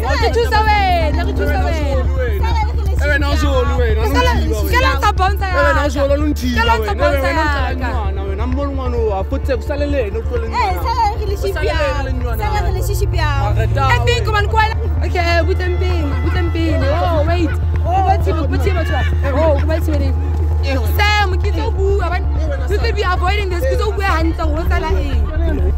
nakuchusa wena kuchusa wena uzoliwenasikelenza bonsa yakelenza bonsa yaka wena mbona ngwana wa futse kusalele yena kuhlolelesiship yakoempingo mani kwana okay buta mpingo buta mpingo oh wait kubathibe bathiba oh kubathibe sam ke tlo bua you could be avoiding this ke tlo bua hantle go sala eng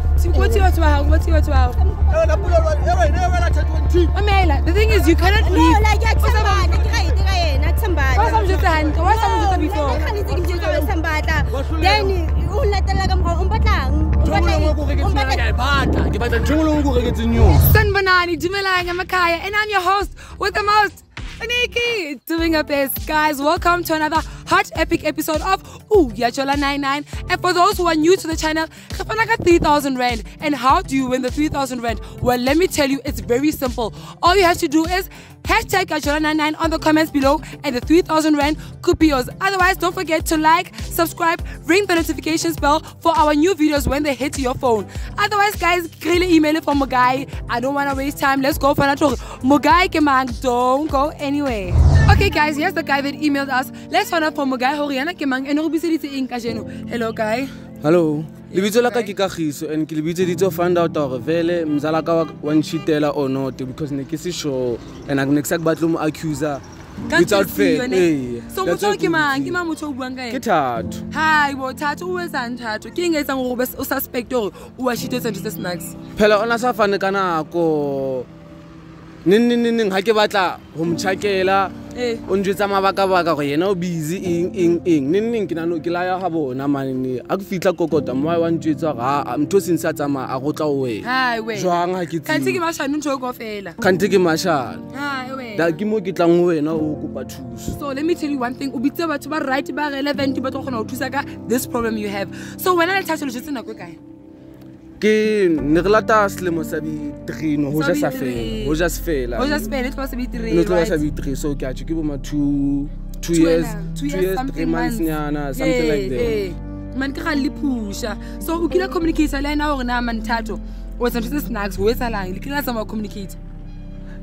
Ko thiba batho ba hao, ko thiba batho ba hao. Wena, pula, wena, wena, thato o nthiba. Mamela, the thing is you cannot No, leave. like ya Thambata, ke ra ite ka yena Thambata. Wa sa mo jwetsa hantle, wa sa mo jwetsa before. Nna kganetse ke njwetsa wa Thambata. Then o latella ka morao, o mpatlang. O Ntho nngwe le nngwe ke o reketseng yona, mpatlang. ke a batla. Ke batla ntho nngwe le nngwe ke o reketseng yona. Sanbanani, Dumelang, Amakaya, and I'm your host with the most, Aniki, doing her best. Guys, welcome to another hot epic episode of Uyajola 99. And for those who are new to the channel, Kafanaka 3000 Rand. And how do you win the 3000 Rand? Well, let me tell you, it's very simple. All you have to do is hashtag Uyajola 99 on the comments below, and the 3000 Rand could be yours. Otherwise, don't forget to like, subscribe, ring the notifications bell for our new videos when they hit your phone. Otherwise, guys, really email it for Mugai. I don't want to waste time. Let's go for another talk. Mugai Kemang. Don't go anywhere. Okay, guys, here's the guy that emailed us. Let's find out from Mugai Horiana Kemang and Rubisiti Inkajeno. Hello, guy. hallo lebitso la ka ke kagiso and ke le bitseditse go find out gore vele mzala ka wa ncheatela or not because ne ke se sure and ne ke sa ke batle mo accuser without fair Ee, So, what ke mang? ke Ke mang motho o buang ka ke ena? thato Hi, bo Thato o etsang Thato? Ke eng e etsang gore o o suspect gore o a shitetse ntho tse snacks? phela ona sa fane ka nako nenenneng ga ke batla go motšhakela Eh. O njwetsa mabaka-baka gore yena o busy eng eng eng neneng ke nano ke laya ga bona manene a ke fitlha kokota moa wa ntwetsa gore aa ntho o seng se a tsamaya a go tla o wena Hi, wena. jwang ga ke Kanthe ke kaofela. kgante ke mo ke tlang go wena o kopa thuso So let me tell you one thing. O bitse batho ba right ba relevant ba tlo kgona ho thusa ka this problem you have. So wena le Thato le jetse nako e kae? Ke ne re lata selemo sa bitrino go ja sa fela. go ja se fela. Ho just spend it was a bit e no tlo ba sa right. so ke a ke boma two years two years three monthsnyana something like that. that. Man ke ga le phusa So o kila communicator le ena gore na manthato O etsa ntho tse snacks o etsalang. Le kila tsamaya communicator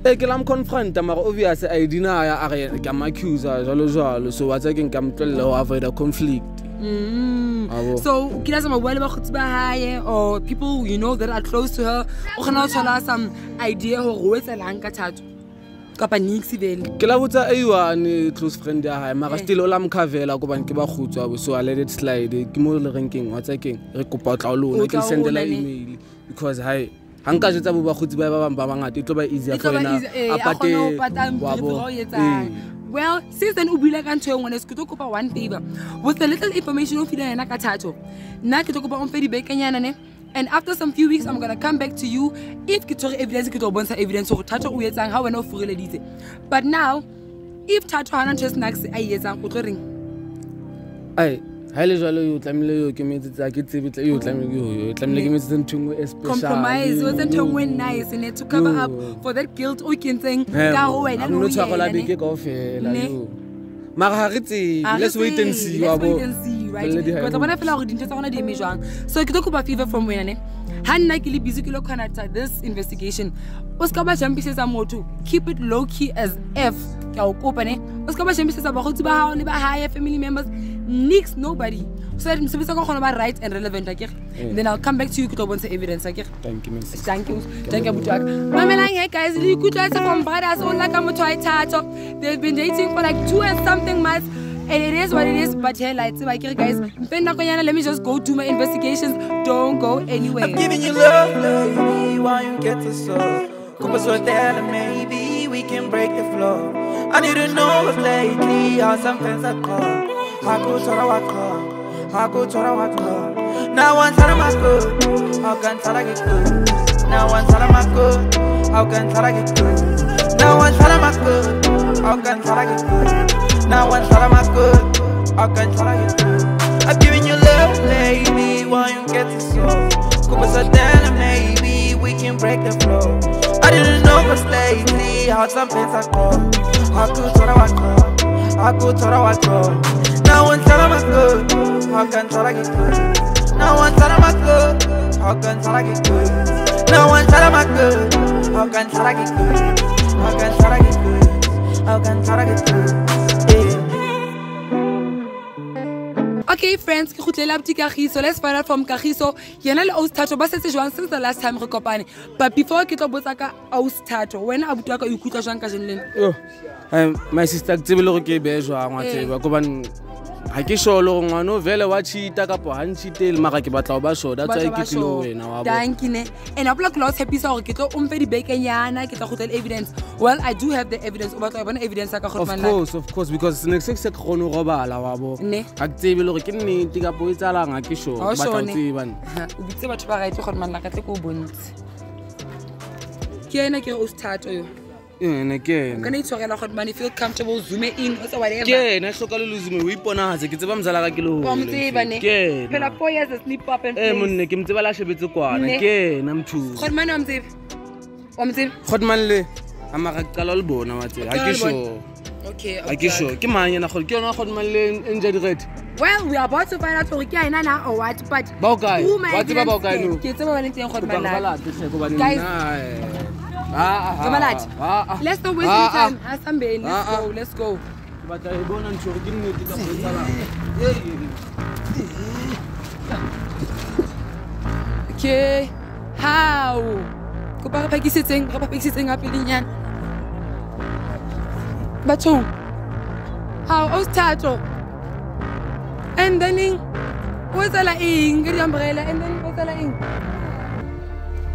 e ke la mconfronta mara obvious a e dinaya a re ke a jalo jalo so wa tsa ke ka motlolela go avoida conflict Mm. Abo. So o kila tsama bua le bakgotsi ba hae or people you know that are close to her. O kgona ho thola some idea hore o etsalang ka Thato. Kapa nix vele. ke la botsa a1 close friend ya gae mara Eh. still o la mcavela kobane ke ba kgotswa bo so a let it slide ke mo le renkeng wa tsa keng re kopa o tla o lona ke le sendela email because hi ga nka jetsa bo bakgotsi ba ba bangwe ba bangata e tlo ba easier E tlo for ba ena easy- eh, a a kgone ho pate pata o well since then o buile ka ntho e ngwane se ke tlo kopa one favor. With the little information o file yena ka thato nna ke tlo kopa omfe dibekenyana ne and after some few weeks i'm gonna come back to you if ke tshwere evidence ke tlo bontsha evidence gore thato o etsang ga wena o foreleditse but now if thato ga na ntho e snacks a e etsang o tlo e le jalo yo tlamehile yo ke metsetsa ke tsebe tla- yo tlamehile yo- yo tlamehile ke metsetse ntho engwe especialcompromise special. compromise o tse ntho engwe nice ne to cover up for that guilt o kentseng ka go wena ha le yena, ne? beke kaofela yo. Mara ha re tsebe let's wait and see wa bo high batla bona fela gore dintho tsa gona di eme jwang. So ke tlo kopa fever from wena ne? Ga nna ke le busy ke lo connecta this investigation. O seka ba jampisetsa motho keep it low key as f ke a o kopa ne? O seka ba jampisetsa bagotsi ba gago le ba hae family members nix nobody so that mosebetsi wa ka kgona ba right and relevant akere Eh. then i'll come back to you ke tlo bontsha evidence akere Thank you, miss. Thank you, thank you, Butuak. Mamelang here, guys. Le ikutlwa from brothers all like a Thato. They've been dating for like two and something months. And it is what it is, but hey, like, I like, guys, Mpenda konyana, let me just go do my investigations. Don't go anywhere. I'm giving you love, lady, why you get to so? Copa suerte, maybe we can break the flow. I need to know lately how some fans are called. I go to our club, I go to our club. Now one time I'm good, how can I get good? Now one time I'm I I I giving you love, lady, why you get to so? Copa suerte, maybe we can break the flow. I didn't know what's lately how some fans are. I I good, how can I get good? Now one time I'm good, how can I get good? Now one time I'm good, how can I get good? How can try to get through? How can try get through? Okay friends ke gotlela abuti kagiso let's find out from kagiso yena le austato ba setse jwang since the last time re kopane but before ke tlo botsa ka austato wena abuti wa ka o ikutlwa jwang ka jeno lena yo my sister ke tsebe le gore ke e bee jwang wa Eh. tseba kobane ga ke sure le gore ngwane o vele wa cheata kapo ga ncheatele mara ke batla go ba sure that's why ke tlile ho wena wa and apola ke la o tshepisa gore ke tlo o mfe dibekenyana ke tla gotlela evidence. Well i do have the evidence o batla go bona evidence ya ka of of course because ne se se ke kgone go robala wa bo. Ga ke tsebe le gore ke nnete kapo e tsalang ga ke sure Ga o go tsebane o bitse batho ba gaetse gotmanla ka tle ke o bontse ke ena ke austato yo ene ke ena kana itshwarela gotmane feel comfortable zoome in o tse ke whatever tlhoka le o iponagatse ke tseba mozala ka ke le wa mo tseba ne? Ke phela ene four years a sleep up and e monne ke mtseba la shebetse kwana. Ke ena mthusi wa motsebe wa motsebe gotman le amara qala le bona wa tseba. Ga ke le sure. Ga ke sure. Ke mang ena gore ke yona gotman le enja direte well we are about to find out gore ke a ena na or what but ba o who my wa tseba ba o no ke tseba ba leng teng Guys. Ah, Guys, Zamalati, ah, ah, let's not waste any time. Asambeni, let's Ah, ah. go, let's go. batla bona ntho gore ke nnete ka go etsalang Okay. How? Kopa re phakisitseng, re phakisitseng gape lenyana. Bathong. How? O Thato. And then eng? O etsala eng ka di-umbrella? And then o etsala eng?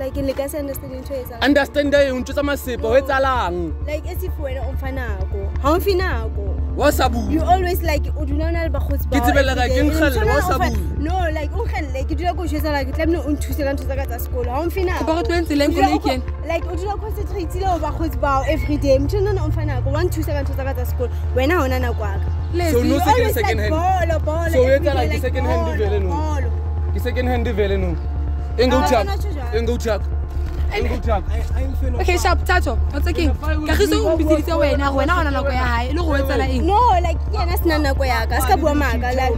like, le ka se understand ntho e etsang. understanda eng ntho tsa masepa o etsalang Like, as if wena o mfa nako. Ha o mfe nako. wa sa bua You always like o dula o na le bakgotsi Ke bao tsebella ka every ke day. nkgelle, wa sa o. No, like o nkgelle ke dula ko o jwetsa like tlamehile o nthuse ka ntho tsa ka tsa sekolo. Ha o mfe nako. kopa re tloheng tseleng O dula koloi o ke ena co- like o dula o concentrate-ile ho bakgotsi bao everyday motho enana o mfa nako wa nthusa ka ntho tsa ka tsa sekolo wena ha ona nako aka So no You second- hand. bolo, bolo, So o every etsa day, like second hand vele no? ke second hand vele no engouti yako wena tjho jwalo. engouti yako engouti yako okay sharp thato o tse keng kagiso o mpitseditse wena gore wena gona nako ya gae le go etsela eng? no like ke yena se nang nako yaka a se ka bua maaka like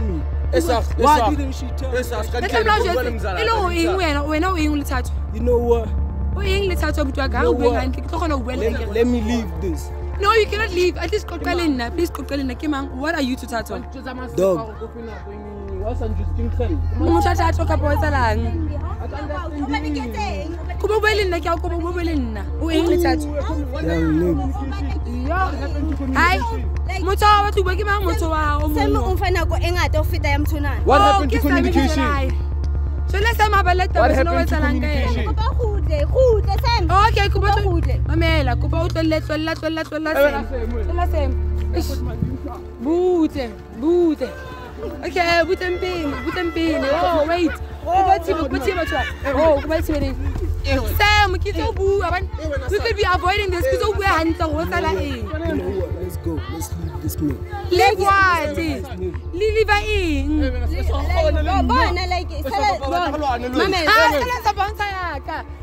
le tlamela o jetse e le go eng wena wena o eng le thato? You know what? o eng le thato abuti wa ka ga o bueng gantle ke tlo kgona go bua le Let, eng? let me leave this. No you cannot leave. At least qoqe le please qoqe le nna ke what are you to thato Dog. o motho a thato kapa o etsalang kopa o bue le nna ke a kopa o bue bue le nna. O eng le thato Young nigga. hai motho wa batho bua ke mang motho wa gago seme o mfa nako e ngata ho feta ya motho nana What Oh, happened to communication? Yo le sais ma belle tête, sinon on s'en gagne. Coupa rude, rude, sem. OK, coupa rude. Mais la coupa rude, la la la la la sem. La sem. Boute, boute. OK, boute un pin, boute un pin. Oh, wait. Kubati Kubati Oh, Kubati Sam, Kizobu, we could be avoiding this Kizobu and the Wasala. Let's go, let's leave this man. Leave what? Leave her in. Leave her in. Leave her in. Leave her in. Leave her in. Leave her in. Leave her in.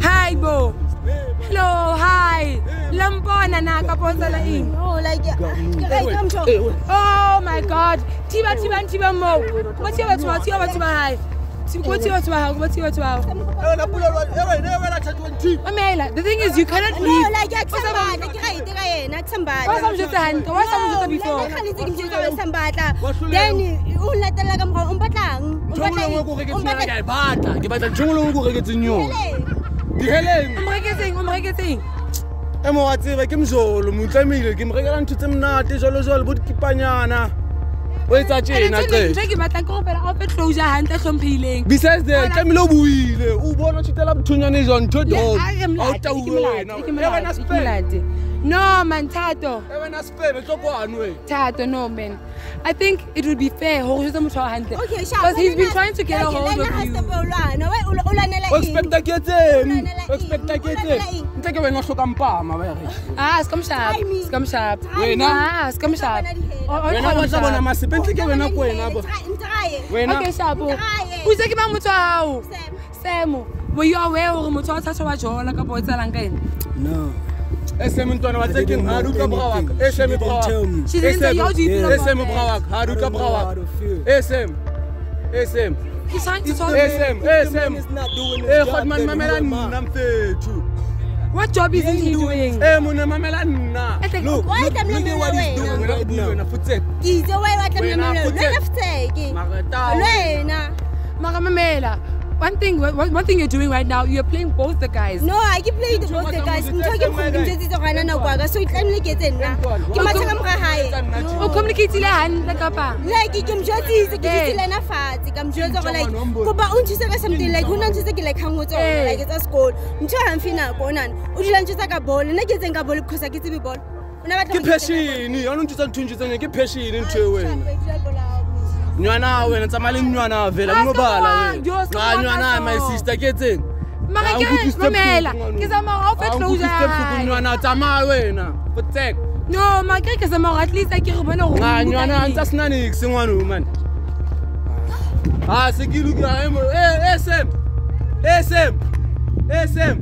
hi bo. Hello hi. Lambona naka ponsela eng? Oh, oh my god. Thiba thibang thiba moo ba thiba batho ba thiba batho ba hae. Ko thiba batho ba hao ko thiba batho ba hao mamela the thing is you cannot No, leave. like, ke sa batla, ke right ka yena, ke sa batla. wa sa mo jetse hantle wa sa mo jetse No, before like, kgaletse ke mo jwetsa hore sa mbatla. Then, o nlatella ka morao, o mpatlang? O Ntho nngwe le mpatlang? nngwe ke o O reketseng yona, ke a mpatlang? batla. Ke batla ntho nngwe le nngwe ke o reketseng yona. Diheleng o mo reketseng o mo reketseng. E mo wa tseba ke mojolo motlamile ke mo rekela ntho tse monate jalo jalo bo dikipanyana o etsa tjena ntho e ke batla ke gopela a fe closure gantle tlhomphehileng besides that tlamehile o buile o bona o tshitela bothonyane jwa ntho e dog a o taue wena. wena spela No, man, Tato. Tato, no, man. I think it would be fair. Okay, Because he's been trying to get a hold of you. Ah, scum sharp. Scum sharp. Ah, scum sharp. Oh, oh, okay, sharp. Who's taking my motor out? Sam, were you aware of Motor Tato Jola Kapotalangain? No. ese mntwana wateki haruka brawak esem brawak esem brawak haruka brawak esem esem He's trying to talk SM, SM. Hey, Hotman Mamelan, I'm What job is he doing? Hey, eh, Muna Mamelan, na. Look, why am I doing what he's doing right now? Wena futset. Kizo why what am I doing? Wena futset. One thing one, one thing you're doing right now you're playing both the guys no ha ke play the both the guys ntho ke seng kgolo right. ntjetsitse gona nako aka so e tlamehile ke etse nna ke matha ka mora hae o communicateile hantle kapa like ke mojetsitse ke Eh. dutse le ena fatshe ka mojetse gore like kopa o nthuse ka something like ho na ntho tse ke like hangwe Eh. tsona like tsa sekolo ntho e hamfi nako onana o dula ntho tsa ka bolo nna ke etseng ka bolo because ha ke tsebe bolo O na batla ke ho nthusa ka bolo. passion a no ntutsa ntho ke passion ntho e wena nywana wena tsamaya le nywana vela Ah, mo ska bala wa- wena yo, ska a nywana my sister ke etseng Mara Ah, ke Mamela, ke zama ho fe Ah, closure nkutlwisitse ya bohloko, hae. nywana tsamaya wena fotsek no ma ke ke zama at least a ke re bone gore nga o nywana ntsa sena nix ngwano man. A se ke luka sem esem esem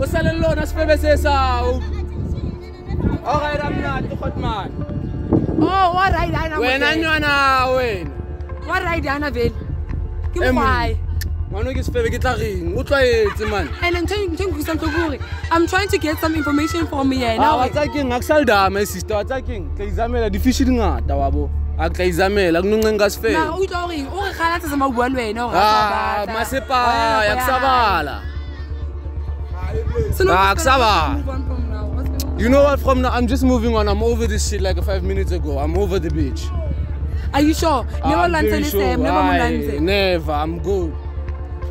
o sale lona sefebe se sao oraera mnate kgotman oh wa right ana wena nywana wena. Wa right ana vele. Ke E mong. mogwae ngwano ke sefebe ke tla reng o tlwaetse man. And ntho ntho nkutlwisang tlhoko gore i'm trying to get some information from yena Ah, wa gore- tsa keng? A ke sa le dama sister wa tsa keng? Tla izamela difishi di ngata wa bo. A tla izamela ke nonceng ka sefebe. O utlwa goreng o re gala tse zama o bua le wena sa Ah, masepa ya ke sa bala So no, Ah, what's ke sa gonna- bala. You know what? From now, I'm just moving on. I'm over this shit like five minutes ago. I'm over the beach. Are you sure? Never I'm very sure. Never Aye. Never. I'm good.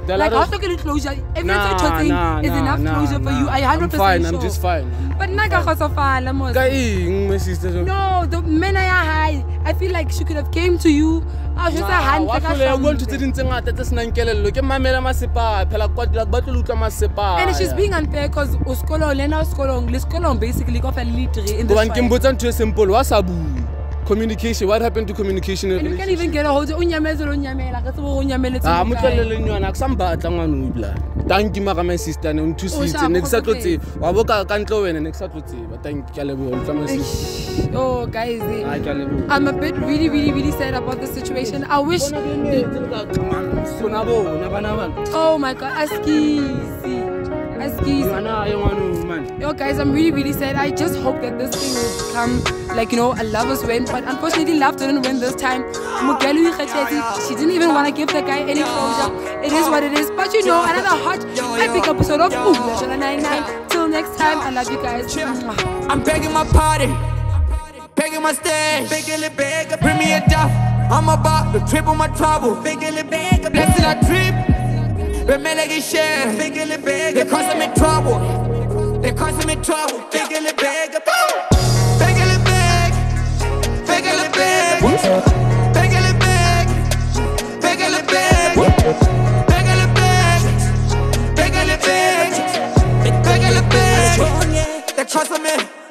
There Like, lot how of- to get closure? Every Nah, time you're nah, is nah, enough nah, closure for you. You 100% I'm fine. sure? I'm just fine. But nna ka kgotsofala mos. Ka eng, my sister? No, the men are high. I feel like she could have came to you. Ah, I was just a hand wa tlholeha bua ntho tse ding tse ngata tse senang kelello ke mamela masepa phela ke kwatela ke batle le utlwa masepa And she's being unfair because uskolo lena uskolong le skolong basically go fela le degree in this gobane ke fight. mbotsa ntho e simple wa sa bue communication. What happened to communication? And you can't even get a hold of unyametse lo nyamela ka tsebo o nyameletse Ah, mo mo kae. tlwelele nywana. Ke sa mbatla ngwane o ebla tanki mara my sister. Ne o Oh, nthusitse sharp, ne ke sa tlo tseba. Wa bo ka ka ntle wena ne ke sa tlo tseba. Tanki ke a leboha o ntla my sister Eish. Oh, guys. Ah, ke a leboha. I'm a bit really, really, really sad about the situation. I wish. sona bona bana bana Oh my god, Askisi. Askisi. ngwana ye ngwano man Yo, guys, I'm really, really sad. I just hope that this thing will become like, you know, a lover's win. But unfortunately, love didn't win this time. Mugelu Ikheteti, she didn't even want to give the guy any closure. It is what it is. But you know, another hot, epic episode of Ooh, National 99. Till next time, I love you guys. Mwah. I'm begging my party, begging my stash. Bring me a duff. I'm about to triple my trouble. Next till I trip, remember get share. They causing me trouble. They causing me trouble. Begging it beg, begging it beg, it beg, it beg, it beg, it beg, it beg, it beg. They causing me.